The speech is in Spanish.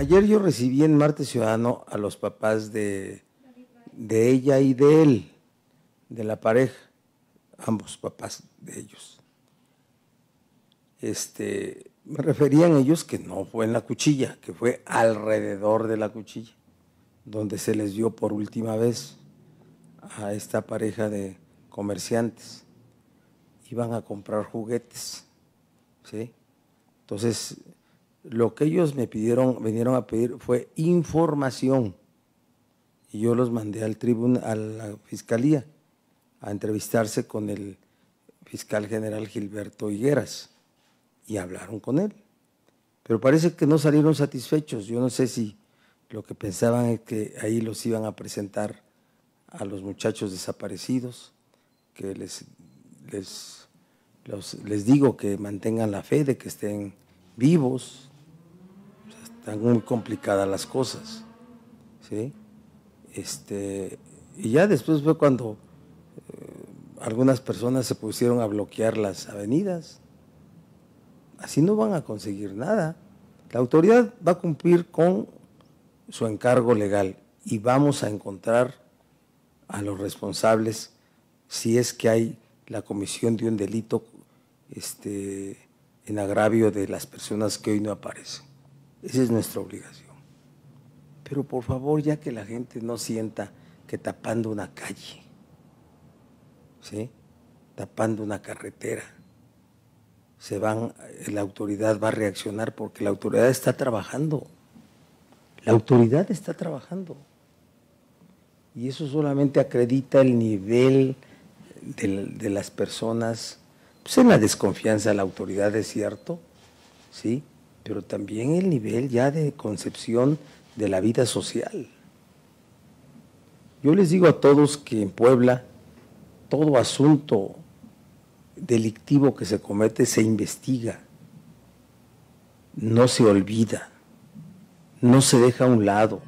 Ayer yo recibí en Marte Ciudadano a los papás de, de ella y de él, de la pareja, ambos papás de ellos. Este, me referían ellos que no fue en la cuchilla, que fue alrededor de la cuchilla, donde se les dio por última vez a esta pareja de comerciantes. Iban a comprar juguetes, ¿sí? Entonces, lo que ellos me pidieron, vinieron a pedir fue información. Y yo los mandé al tribunal, a la fiscalía, a entrevistarse con el fiscal general Gilberto Higueras. Y hablaron con él. Pero parece que no salieron satisfechos. Yo no sé si lo que pensaban es que ahí los iban a presentar a los muchachos desaparecidos, que les, les, les digo que mantengan la fe de que estén vivos, están muy complicadas las cosas, ¿sí? Este, y ya después fue cuando eh, algunas personas se pusieron a bloquear las avenidas. Así no van a conseguir nada. La autoridad va a cumplir con su encargo legal y vamos a encontrar a los responsables si es que hay la comisión de un delito este, en agravio de las personas que hoy no aparecen. Esa es nuestra obligación. Pero por favor, ya que la gente no sienta que tapando una calle, ¿sí? tapando una carretera, se van, la autoridad va a reaccionar porque la autoridad está trabajando. La autoridad está trabajando. Y eso solamente acredita el nivel de, las personas, pues en la desconfianza de la autoridad, es cierto, ¿sí? Pero también el nivel ya de concepción de la vida social. Yo les digo a todos que en Puebla todo asunto delictivo que se comete se investiga, no se olvida, no se deja a un lado.